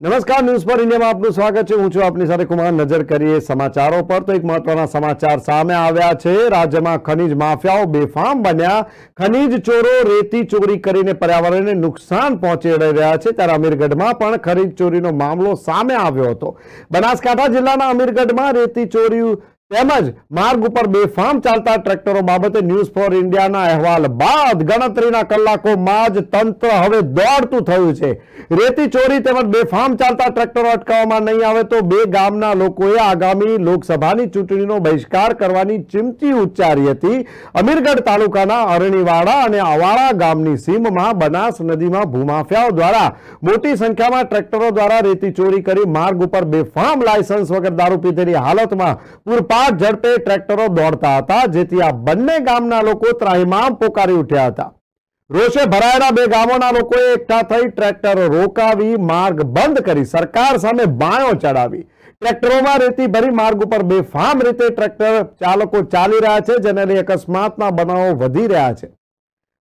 નમસ્કાર, ન્યૂઝ પર ઇન્ડિયામાં આપનું સ્વાગત છે. હું છું આપની સાથે કુમાર. નજર કરીએ સમાચારો પર તો એક મહત્વના સમાચાર સામે આવ્યા છે. રાજ્યમાં ખનીજ માફિયાઓ બેફામ બન્યા. ખનીજ ચોરો રેતી ચોરી કરીને પર્યાવરણને નુકસાન પહોંચાડી રહ્યા છે. ત્યારે અમીરગઢમાં પણ ખનીજ ચોરીનો મામલો સામે આવ્યો હતો. બનાસકાંઠા જિલ્લાના અમીરગઢમાં રેતી ચોરી તેમજ માર્ગ ઉપર બેફામ ચાલતા ટ્રેક્ટરો બાબતે ન્યૂઝ ફોર ઇન્ડિયાના અહેવાલ બાદ ગણતરીના કલાકોમાં જ તંત્ર હવે દોડતું થયું છે. રેતી ચોરી તેમજ બેફામ ચાલતા ટ્રેક્ટરો અટકાવવામાં નહીં આવે તો બે ગામના લોકોએ આગામી લોકસભાની ચૂંટણીનો બહિષ્કાર કરવાની ચીમકી ઉચ્ચારી હતી. અમીરગઢ તાલુકાના અરણીવાડા અને અવાડા ગામની સીમમાં બનાસ નદીમાં ભૂમાફિયાઓ દ્વારા મોટી સંખ્યામાં ટ્રેક્ટરો દ્વારા રેતી ચોરી કરી માર્ગ ઉપર બેફામ લાયસન્સ વગર દારૂ પીધેલી હાલતમાં પૂરપાટ ઝડપે ટ્રેક્ટરો દોડતા હતા, જેથી આ બંને ગામના લોકો ત્રાહિમામ પોકારી ઉઠ્યા હતા. રોષે ભરાયેલા બે ગામોના લોકોએ એકઠા થઈ ટ્રેક્ટરો રોકાવી, માર્ગ બંધ કરી સરકાર સામે બાયો ચડાવી. ટ્રેક્ટરોમાં રેતી ભરી માર્ગ ઉપર બેફામ રીતે ટ્રેક્ટર ચાલકો ચાલી રહ્યા છે જેને અકસ્માતના બનાવો વધી રહ્યા છે.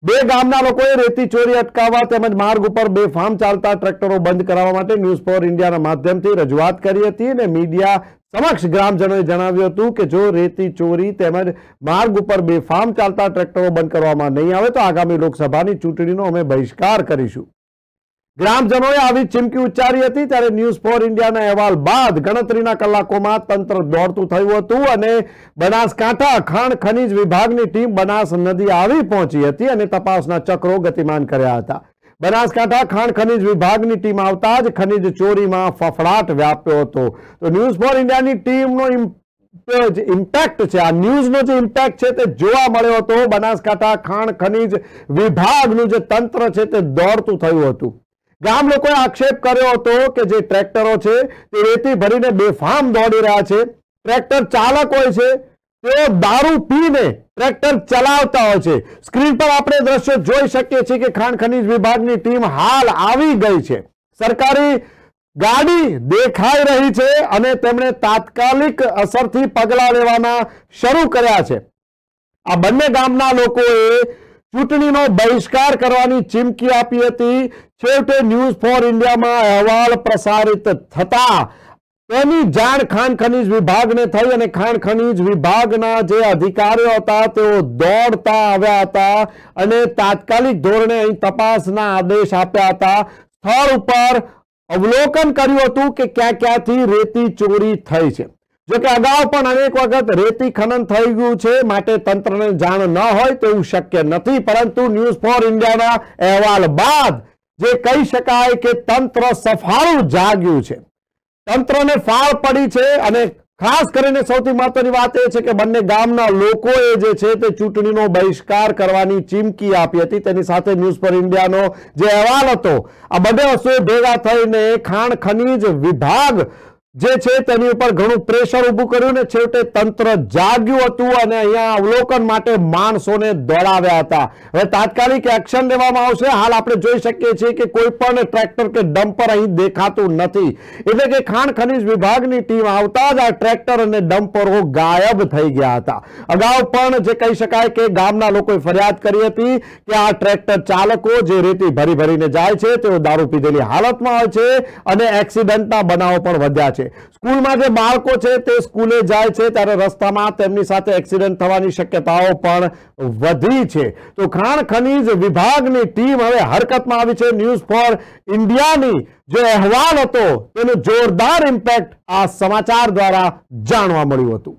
બે ગામના લોકોએ રેતી ચોરી અટકાવવા તેમજ માર્ગ ઉપર બેફામ ચાલતા ટ્રેક્ટરો બંધ કરાવવા માટે ન્યૂઝ ફોર ઇન્ડિયાના માધ્યમથી રજૂઆત કરી હતી અને મીડિયા સમક્ષ ગ્રામજનોએ જણાવ્યું હતું કે જો રેતી ચોરી તેમજ માર્ગ ઉપર બેફામ ચાલતા ટ્રેક્ટરો બંધ કરવામાં નહીં આવે તો આગામી લોકસભાની ચૂંટણીનો અમે બહિષ્કાર કરીશું. ગ્રામજનોએ આવી ચીમકી ઉચ્ચારી હતી ત્યારે ન્યૂઝ ફોર ઇન્ડિયાના અહેવાલ બાદ ગણતરીના કલાકોમાં તંત્ર દોડતું થયું હતું અને બનાસકાંઠા ખાણ ખનીજ વિભાગની ટીમ બનાસ નદી આવી પહોંચી હતી અને તપાસના ચક્રો ગતિમાન કર્યા હતા. બનાસકાંઠા ખાણ ખનીજ વિભાગની ટીમ આવતા જ ખનીજ ચોરીમાં ફફડાટ વ્યાપ્યો હતો. તો ન્યૂઝ ફોર ઇન્ડિયાની ટીમનો ઇમ્પેક્ટ છે, આ ન્યૂઝનો જે ઇમ્પેક્ટ છે તે જોવા મળ્યો હતો. બનાસકાંઠા ખાણ ખનીજ વિભાગનું જે તંત્ર છે તે દોડતું થયું હતું. ગામ લોકોએ આક્ષેપ કર્યો હતો કે જે ટ્રેક્ટરો છે, તે રેતી ભરીને બેફામ દોડી રહ્યા છે. ટ્રેક્ટર ચાલક હોય છે, તેઓ દારૂ પીને ટ્રેક્ટર ચલાવતા હોય છે. સ્ક્રીન પર આપણે દ્રશ્યો જોઈ શકીએ છીએ કે ખાણ ખનીજ વિભાગની ટીમ હાલ આવી ગઈ છે. સરકારી ગાડી દેખાઈ રહી છે અને તેમણે તાત્કાલિક અસરથી પગલાં લેવાના શરૂ કર્યા છે. આ બંને ગામના લોકોએ ચૂંટણીનો બહિષ્કાર કરવાની ચીમકી આપી હતી. છેવટે ન્યૂઝ ફોર ઇન્ડિયામાં અહેવાલ પ્રસારિત થતા તેની જાણ ખાણ ખનીજ વિભાગને થઈ અને ખાણ ખનીજ વિભાગના જે અધિકારીઓ હતા તેઓ દોડતા આવ્યા હતા અને તાત્કાલિક ધોરણે અહીં તપાસના આદેશ આપ્યા હતા. સ્થળ ઉપર અવલોકન કર્યું હતું કે ક્યાં ક્યાંથી રેતી ચોરી થઈ છે. જો કે અગાઉ પણ અનેક વખત રેતી ખનન થઈ ગયું છે, માટે તંત્રને જાણ ન હોય તેવું શક્ય નથી. પરંતુ ન્યૂઝ ફોર ઇન્ડિયાના અહેવાલ બાદ જે કહી શકાય કે તંત્ર સફાળું જાગ્યું છે. તંત્રને ફાળ પડી છે અને ખાસ કરીને સૌથી મહત્વની વાત એ છે કે બંને ગામના લોકોએ જે છે તે ચૂંટણીનો બહિષ્કાર કરવાની ચીમકી આપી હતી. તેની સાથે ન્યૂઝ પર ઇન્ડિયાનો જે અહેવાલ હતો, આ બંને વસ્તુએ ભેગા થઈને ખાણ ખનીજ વિભાગ જે છે તેની ઉપર ઘણું પ્રેશર ઊભું કર્યું ને છેવટે તંત્ર જાગ્યું હતું અને અહીંયા અવલોકન માટે માણસોને દોડાવ્યા હતા. હવે તાત્કાલિક એક્શન લેવામાં આવશે. હાલ આપણે જોઈ શકીએ છીએ કે કોઈ પણ ટ્રેક્ટર કે ડમ્પર અહીં દેખાતું નથી. એટલે કે ખાણ ખનીજ વિભાગની ટીમ આવતા જ આ ટ્રેક્ટર અને ડમ્પરો ગાયબ થઈ ગયા હતા. અગાઉ પણ જે કહી શકાય કે ગામના લોકોએ ફરિયાદ કરી હતી કે આ ટ્રેક્ટર ચાલકો જે રેતી ભરી ભરીને જાય છે, તેઓ દારૂ પીધેલી હાલતમાં હોય છે અને એક્સિડન્ટના બનાવો પણ વધ્યા છે. સ્કૂલમાં જે બાળકો છે તે સ્કૂલે જાય છે ત્યારે રસ્તામાં તેમની સાથે એક્સિડન્ટ થવાની શક્યતાઓ પણ વધી છે. તો ખાણ ખનીજ વિભાગની ટીમ હવે હરકતમાં આવી છે. ન્યૂઝ ફોર ઇન્ડિયાની જે અહેવાલ હતો, તેનો જોરદાર ઇમ્પેક્ટ આ સમાચાર દ્વારા જાણવા મળ્યું હતું.